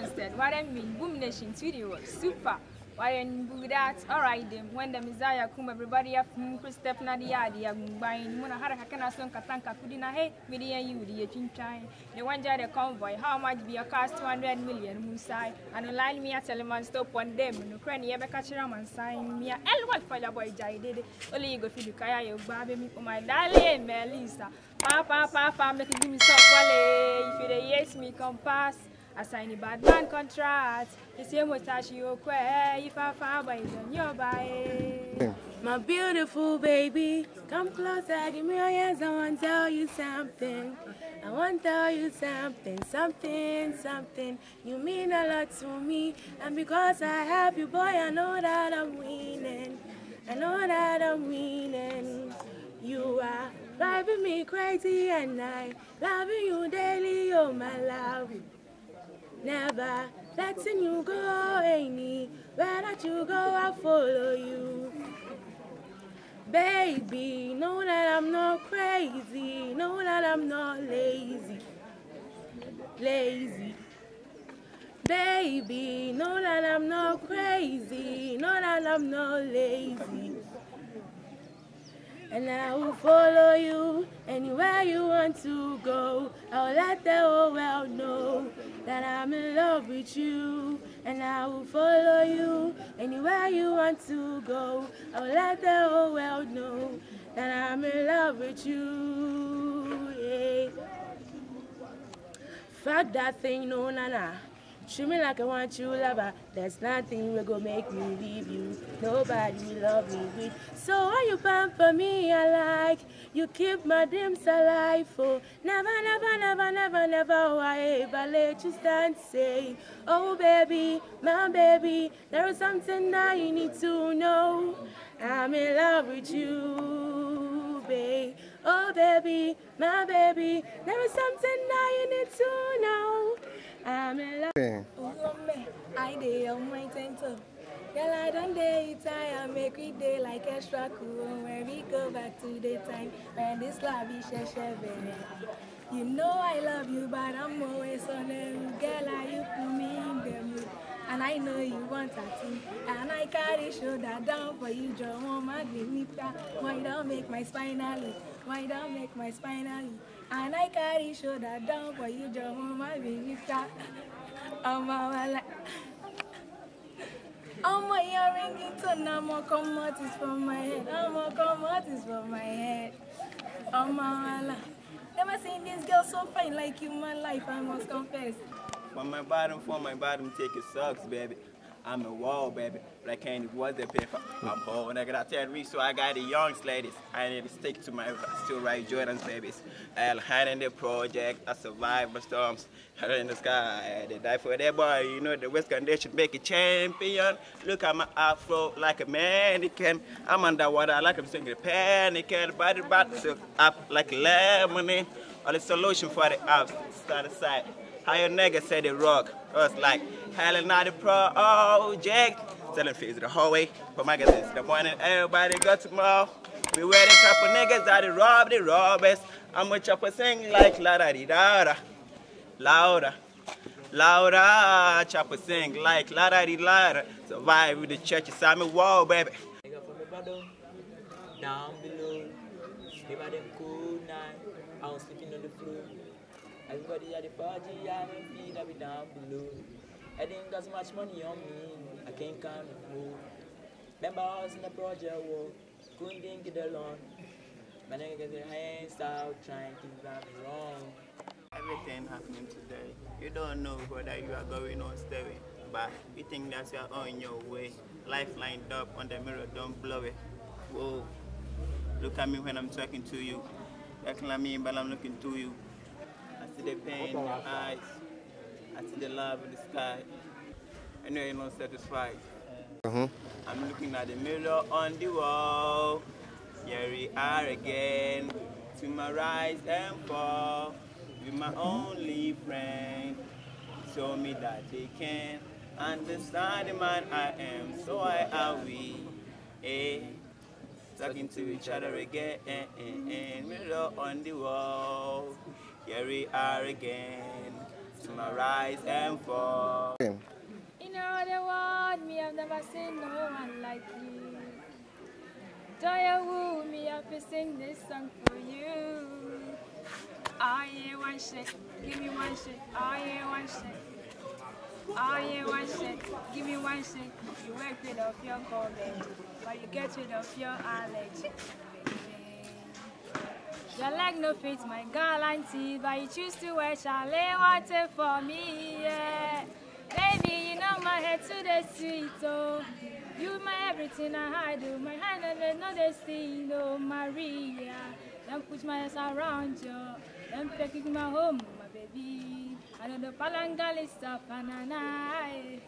monster. What I mean, Boom Nation's video was super. Why and do that? Alright then. When the Messiah come, everybody have to step na the yard. Ya buying Muna Haraka can ask Katanka Kudina. Hey, Midi and you, the chin chine. The one jar the convoy. How much be a cost 200 million Musai? And line me a tell man stop one them. No cranny ever catch a man sign me. El what for the boy Jai did it. Only you go feel the kaya, you baby me for my darling Melissa. Papa, papa, make it give me some wale. If you the yes me come pass. I sign a bad man contract. The same with Tashi Okwe. Eh? If I find by on your body. My beautiful baby, come closer, give me your hands. I want to tell you something. I want to tell you something, something, something. You mean a lot to me, and because I have you, boy, I know that I'm winning. I know that I'm winning. You are driving me crazy, and I loving you daily, oh my love. Never letting you go, any where that you go, I'll follow you. Baby, know that I'm not crazy, know that I'm not lazy, lazy. Baby, know that I'm not crazy, know that I'm not lazy. And I will follow you anywhere you want to go. I'll let the whole world know that I'm in love with you. And I will follow you anywhere you want to go. I'll let the whole world know that I'm in love with you. Yeah. Fuck that thing, no, nah, Treat me like I want you, lover. There's nothing will go make me leave you. Nobody will love me with. So why you pamper me? I like you keep my dreams alive. Oh, never, never, never, never, never will I ever let you stand. Say, oh baby, my baby, there is something that you need to know. I'm in love with you, babe. Oh baby, my baby, there is something that you need to know. I'm in love. Yeah. I day on my center. Girl, I don't day I make we day like extra cool when we go back to the time when this love is You know I love you, but I'm always on them. Girl, I you put me in the mood. And I know you want a tea. And I carry shoulder down for you, back. Why don't make my spinal leak? Why don't make my spinal leak? And I carry shoulder down for you. Oh my ringing tone, I'm a come out is from my head. I'm a come out is from my head. Oh my Never seen this girl so fine like you my life, I must confess. From my bottom, from my bottom, take your sucks, baby. I'm a wall, baby, but I can't was the paper. I'm bold, I got tell me, so I got the young ladies. I need to stick to my still right Jordan's babies. I'll hide in the project, I survive the storms. Head in the sky, they die for that boy. You know the West Condition make a champion. Look at my afro like a mannequin. I'm underwater, like I'm singing panic. Body back so up like lemonade. All the solution for the outside side. How your nigga say the rock? Us like hell not the project. Selling fees the hallway for magazines. The morning everybody got tomorrow. We wear the couple niggas that they rob the robbers. I'm a chopper sing like la da di da da. Louder. Louder. Chopper sing like la da di la da. Survive with the church. It's me wall, baby. Nigga from the bottom, down below. Them cool night. I was sleeping on the floor. Everybody at the party, I don't feel we down below. I didn't got so much money on me, I can't come no more. Remember I was in the project work, couldn't get along. My nigga get their hands out, trying to that wrong. Everything happening today. You don't know whether you are going or staying, but you think that you are on your way. Life lined up on the mirror, don't blow it. Whoa. Look at me when I'm talking to you. Acting like me, but I'm looking to you. The pain in your eyes. I see the love in the sky. I know you're not satisfied. Uh-huh. I'm looking at the mirror on the wall. Here we are again. To my rise and fall. With my only friend. Show me that they can understand the man I am. So I are we. Eh. Talking to each other again. Eh, eh, eh. Mirror on the wall. We are again. my rise and fall. In all the world, me, I've never seen no one like you. Joya woo oh, me up to sing this song for you. I hear one shake, give me one shake. I hear one shake. I hear one shake, give me one shake. You work rid of your COVID, but you get rid of your allergy. Your leg no fit my guarantee, but you choose to wear chalet water for me, yeah. Baby, you know my head to the sweet, oh. You my everything I hide, oh. My hand and they see, oh, Maria. Don't put my ass around you. Don't take me my home, my baby. I know the palangal is up and I